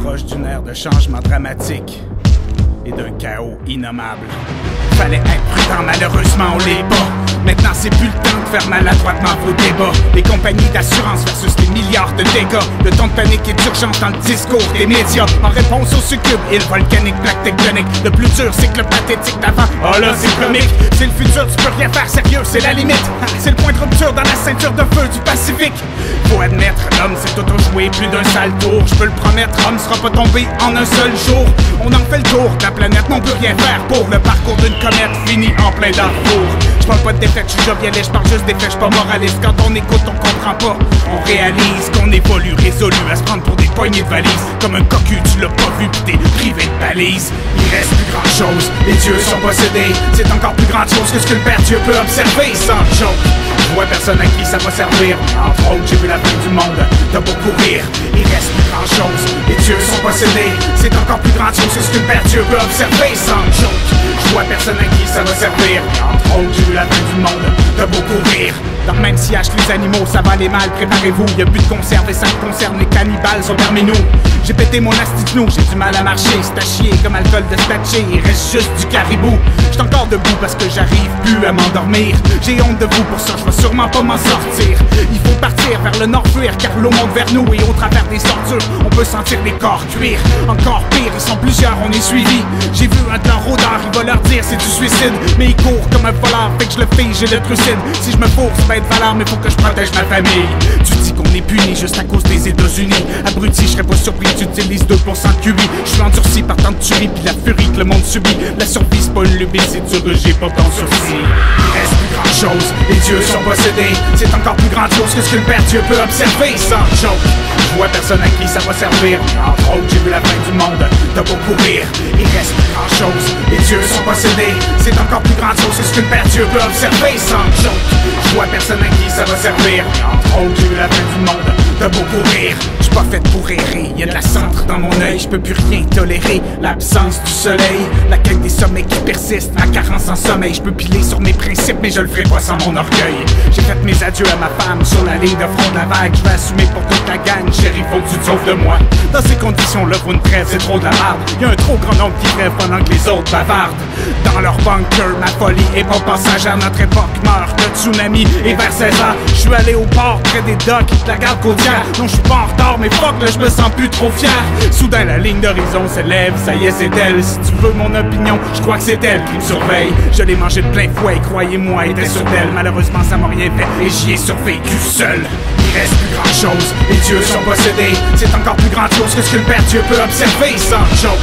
proche d'une ère de changement dramatique et d'un chaos innommable. Fallait être prudent, malheureusement on l'est pas. Maintenant, c'est plus le temps de faire maladroitement vos débats. Les compagnies d'assurance versus les milliards de dégâts. Le temps de panique et d'urgence dans le discours des médias. En réponse au succube, île volcanique, plaque tectonique. Le plus dur, c'est que le pathétique d'avant. Oh là, c'est comique. C'est le futur, tu peux rien faire sérieux, c'est la limite. C'est le point de rupture dans la ceinture de feu du Pacifique. Faut admettre, l'homme s'est auto-joué plus d'un sale tour. Je peux le promettre, homme sera pas tombé en un seul jour. On en fait le tour planète, on peut rien faire pour le parcours d'une comète fini en plein Darfour. Je parle pas de défaite, je suis jovial je parle juste des faits, je pas moraliste. Quand on écoute, on On réalise qu'on évolue résolu à se prendre pour des poignées de valises. Comme un cocu, tu l'as pas vu, t'es privé de balise. Il reste plus grand chose, les dieux sont possédés. C'est encore plus grande chose que ce que le père Dieu peut observer sans joke. Je vois personne à qui ça va servir. Entre autres, j'ai vu la fin du monde, t'as beau courir. Il reste plus grand chose, les dieux sont possédés. C'est encore plus grande chose que ce que le père Dieu peut observer sans joke. Je vois personne à qui ça va servir. Entre autres, j'ai vu la fin du monde, t'as beau courir. Même sillage que les animaux, ça va aller mal, préparez-vous. Y'a plus de conserve et ça me concerne, les cannibales sont parmi nous. J'ai pété mon astigenou, j'ai du mal à marcher, c'est à chier comme alcool de statché, il reste juste du caribou. J'suis encore debout parce que j'arrive plus à m'endormir. J'ai honte de vous pour ça, je vais sûrement pas m'en sortir. Il faut partir vers le nord fuir car l'eau monte vers nous et au travers des sortures, on peut sentir les corps cuire. Encore pire, ils sont plusieurs, on est suivis. J'ai vu un temps rôdeur, leur dire c'est du suicide, mais il court comme un voleur, fait que je le fais, j'ai le trucide. Si je me force, pas être valeur, mais faut que je protège ma famille. Qu'on est puni juste à cause des États-Unis. Abruti, je serais pas surpris tu utilises 2% de QI. Je suis endurci par tant de tueries, puis la furie que le monde subit. La c'est pas lubie, c'est du rejet, pas ton sursis. Reste plus grand chose, les dieux sont possédés. C'est encore plus grande chose que ce que le père Dieu peut observer sans joke. Je vois personne à qui ça va servir. Entre autres, j'ai vu la fin du monde, t'as beau courir. Il reste plus grand chose, les dieux sont possédés. C'est encore plus grande chose que ce que le père Dieu peut observer sans joke. Je vois personne à qui ça va servir. Entre autres, j'ai vu la fin du t'as beau courir. J'suis pas fait pour errer, y'a de la centre dans mon œil, je peux plus rien tolérer. L'absence du soleil, la quête des sommets qui persiste, ma carence en sommeil. Je peux piler sur mes principes, mais je le ferai pas sans mon orgueil. J'ai fait mes adieux à ma femme sur la ligne de front de la vague. Je vais assumer pour toute la gang, chérie, faut que tu te sauves de moi. Dans ces conditions-là, vous ne trêve, c'est trop de la merde. Y'a un trop grand nombre qui rêve pendant que les autres bavardent. Dans leur bunker, ma folie est pas passagère. Notre époque meurt de tsunami et vers 16 ans, je suis allé au port près des docks, de la garde Non, je suis pas en retard, mais fuck, là, je me sens plus trop fier. Soudain, la ligne d'horizon s'élève, ça y est, c'est elle. Si tu veux mon opinion, je crois que c'est elle qui me surveille. Je l'ai mangé de plein fouet, croyez-moi, était sur elle. Malheureusement, ça m'a rien fait et j'y ai survécu seul. Il reste plus grand chose, les dieux sont possédés. C'est encore plus grand chose que ce que le Dieu peut observer sans joke.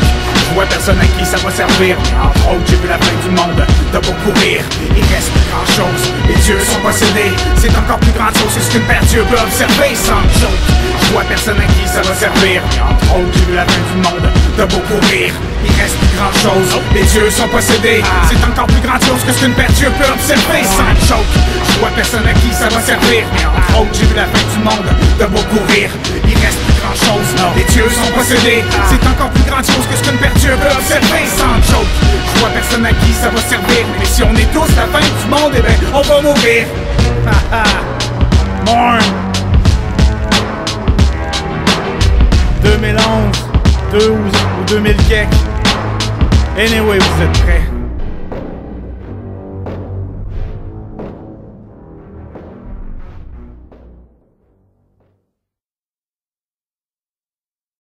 Je vois personne à qui ça va servir. Entre autres, j'ai vu la fin du monde, t'as beau courir. Il reste plus grand chose, les dieux sont possédés. C'est encore plus grand chose que ce que le père Dieu peut observer sans joke. Je vois personne à qui ça va servir. Entre autres, la fin du monde, t'as beau courir. Il reste plus grand chose, les dieux sont possédés. C'est encore plus grand chose que ce qu'une père Dieu peut observer sans joke. Je vois personne à qui ça va servir. Entre autres, la fin du monde, t'as beau courir. Il reste plus grand chose, les dieux sont possédés. C'est encore plus grand chose que ce qu'une Dieu peut observer sans joke. Je vois personne à qui ça va servir. Mais si on est tous la fin du monde, eh ben, on va mourir. Morn. 2011, 12 ou 2000 quelques. Anyway, vous êtes prêts.